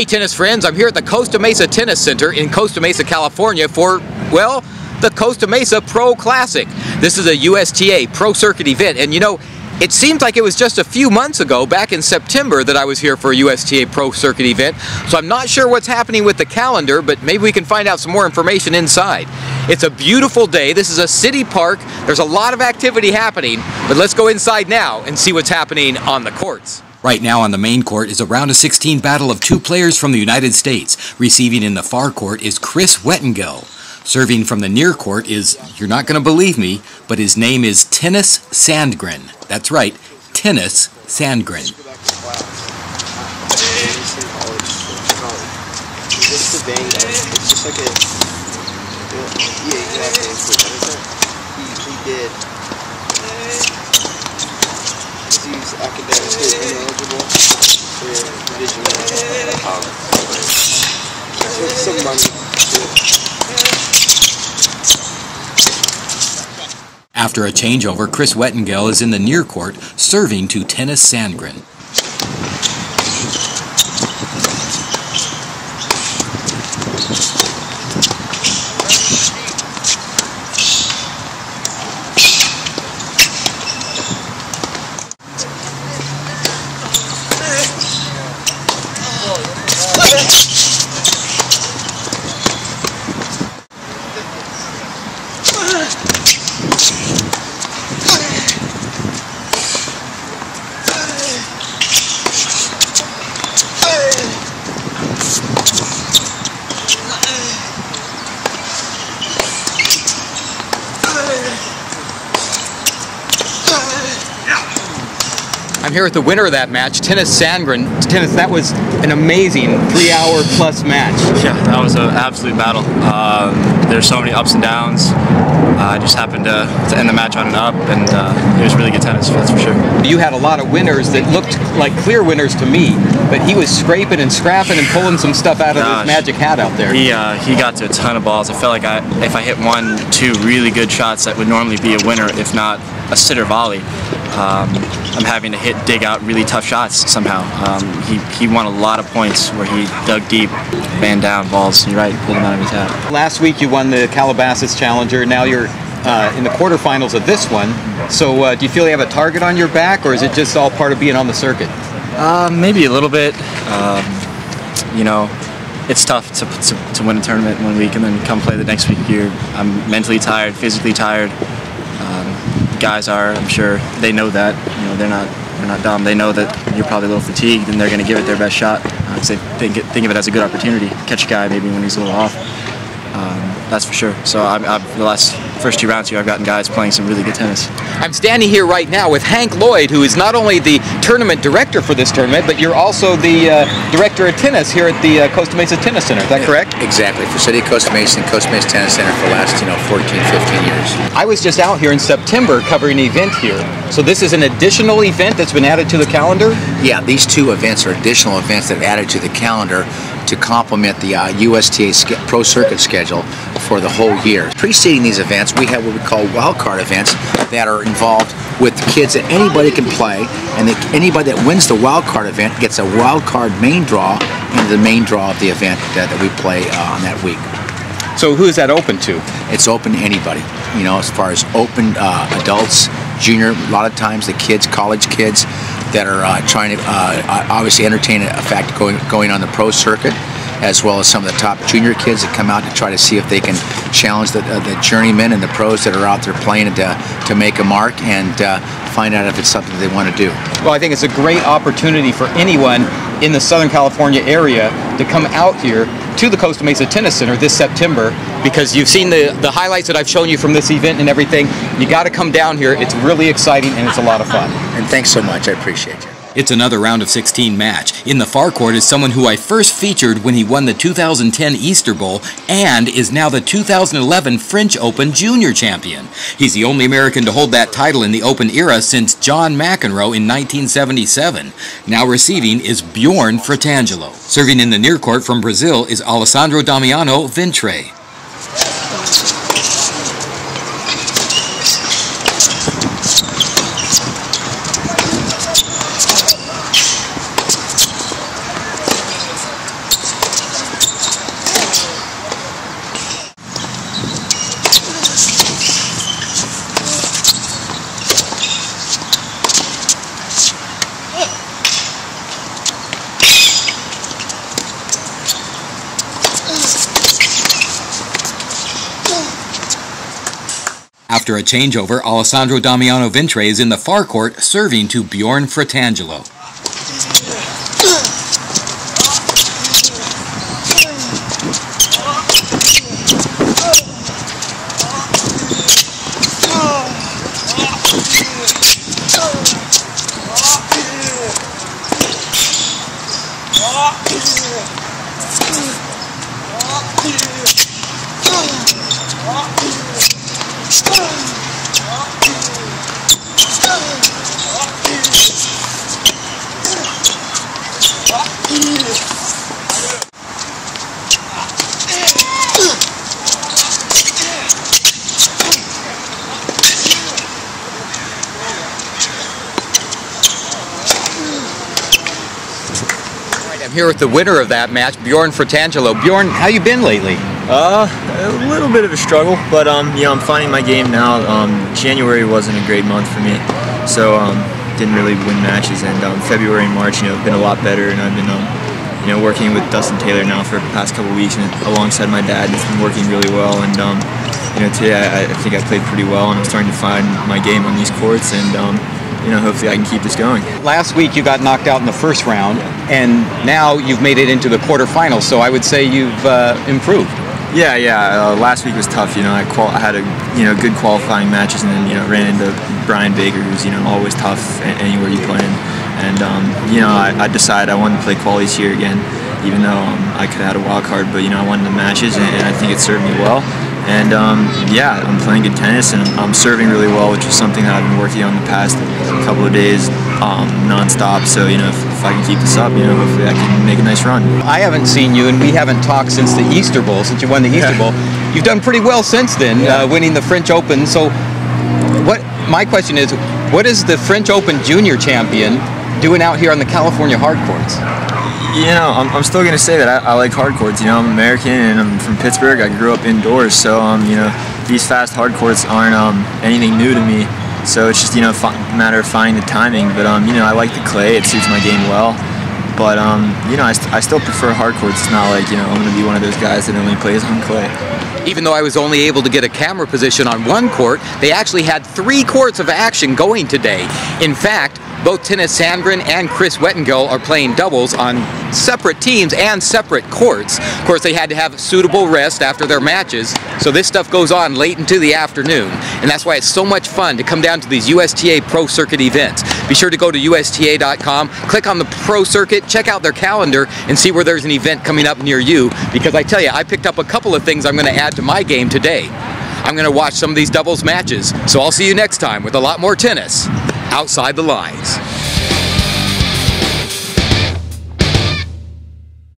Hey tennis friends, I'm here at the Costa Mesa Tennis Center in Costa Mesa, California for, well, the Costa Mesa Pro Classic. This is a USTA Pro Circuit event and you know, it seems like it was just a few months ago, back in September, that I was here for a USTA Pro Circuit event, so I'm not sure what's happening with the calendar, but maybe we can find out some more information inside. It's a beautiful day. This is a city park. There's a lot of activity happening, but let's go inside now and see what's happening on the courts. Right now on the main court is a round of 16 battle of two players from the United States. Receiving in the far court is Chris Wettengel. Serving from the near court is, you're not going to believe me, but his name is Tennys Sandgren. That's right, Tennys Sandgren. Ineligible for. After a changeover, Chris Wettengel is in the near court, serving to Tennys Sandgren. I'm here with the winner of that match, Tennys Sandgren. Tennys, that was an amazing three-hour plus match. Yeah, that was an absolute battle. Um, there's so many ups and downs. Uh, I just happened to, to end the match on an up, and uh, it was really good tennis, that's for sure. You had a lot of winners that looked like clear winners to me, but he was scraping and scrapping and pulling some stuff out of Gosh. his magic hat out there. He uh, he got to a ton of balls. I felt like I, if I hit one, two really good shots, that would normally be a winner, if not a sitter volley. Um, I'm having to hit, dig out really tough shots somehow. Um, he, he won a lot of points where he dug deep, ran down balls. You're right, pulled them out of his hat. Last week you won the Calabasas Challenger. Now you're uh, in the quarterfinals of this one. So uh, do you feel you have a target on your back, or is it just all part of being on the circuit? Uh, maybe a little bit. Um, you know, it's tough to, to, to win a tournament one week and then come play the next week. You're, I'm mentally tired, physically tired. Guys are, I'm sure, they know that. You know, they're not they're not dumb. They know that you're probably a little fatigued and they're going to give it their best shot. Uh, they think, it, think of it as a good opportunity. Catch a guy maybe when he's a little off. Um, that's for sure. So I'm, I'm, the last first two rounds here, I've gotten guys playing some really good tennis. I'm standing here right now with Hank Lloyd, who is not only the tournament director for this tournament, but you're also the uh, director of tennis here at the uh, Costa Mesa Tennis Center. Is that correct? Exactly. For City of Costa Mesa and Costa Mesa Tennis Center for the last, you know, 14, 15 years. I was just out here in September covering an event here. So this is an additional event that's been added to the calendar? Yeah, these two events are additional events that added to the calendar to complement the uh, USTA Pro Circuit schedule for the whole year. Preceding these events, we have what we call wildcard events that are involved with kids that anybody can play, and that anybody that wins the wildcard event gets a wildcard main draw into the main draw of the event that, that we play uh, on that week. So who is that open to? It's open to anybody. You know, as far as open uh, adults, junior, a lot of times the kids, college kids that are uh, trying to uh, obviously entertain a fact going going on the pro circuit, as well as some of the top junior kids that come out to try to see if they can challenge the, uh, the journeymen and the pros that are out there playing to to make a mark and uh, find out if it's something they want to do. Well, I think it's a great opportunity for anyone in the Southern California area to come out here to the Costa Mesa Tennis Center this September because you've seen the, the highlights that I've shown you from this event and everything. You got to come down here. It's really exciting and it's a lot of fun. And thanks so much. I appreciate you. It's another round of 16 match. In the far court is someone who I first featured when he won the 2010 Easter Bowl and is now the 2011 French Open Junior Champion. He's the only American to hold that title in the Open era since John McEnroe in 1977. Now receiving is Bjorn Fratangelo. Serving in the near court from Brazil is Alessandro Damiano Ventre. After a changeover, Alessandro Damiano Ventre is in the far court serving to Bjorn Fratangelo. I'm here with the winner of that match, Bjorn Fratangelo. Bjorn, how you been lately? Uh, a little bit of a struggle, but um, you know, I'm finding my game now. Um, January wasn't a great month for me, so um, didn't really win matches. And um, February and March, you know, have been a lot better, and I've been um, you know, working with Dustin Taylor now for the past couple weeks, and alongside my dad, and it's been working really well. And um, you know, today I, I think I played pretty well, and I'm starting to find my game on these courts, and um, you know, hopefully I can keep this going. Last week you got knocked out in the first round, and now you've made it into the quarterfinals. So I would say you've uh, improved. Yeah, yeah. Uh, last week was tough. You know, I, qual- I had a you know good qualifying matches, and then you know ran into Brian Baker, who's you know always tough anywhere you play him. And um, you know, I, I decided I wanted to play qualies here again, even though um, I could have had a wild card. But you know, I won the matches, and, and I think it served me well. And um, yeah, I'm playing good tennis, and I'm serving really well, which is something that I've been working on in the past couple of days um, nonstop. So you know, if, if I can keep this up, you know, hopefully I can make a nice run. I haven't seen you, and we haven't talked since the Easter Bowl, since you won the Easter Yeah. Bowl. You've done pretty well since then, uh, winning the French Open. So, what? My question is, what is the French Open Junior champion doing out here on the California hard courts? You know, I'm, I'm still gonna say that I, I like hard courts. You know, I'm American and I'm from Pittsburgh. I grew up indoors, so um, you know, these fast hard courts aren't um, anything new to me. So it's just you know, a matter of finding the timing. But um, you know, I like the clay. It suits my game well. But um, you know, I, st- I still prefer hard courts. It's not like you know, I'm gonna be one of those guys that only plays on clay. Even though I was only able to get a camera position on one court, they actually had three courts of action going today. In fact, both Tennys Sandgren and Chris Wettengel are playing doubles on separate teams and separate courts. Of course, they had to have suitable rest after their matches, so this stuff goes on late into the afternoon. And that's why it's so much fun to come down to these USTA Pro Circuit events. Be sure to go to USTA.com, click on the Pro Circuit, check out their calendar, and see where there's an event coming up near you. Because I tell you, I picked up a couple of things I'm going to add to my game today. I'm going to watch some of these doubles matches. So I'll see you next time with a lot more tennis outside the lines.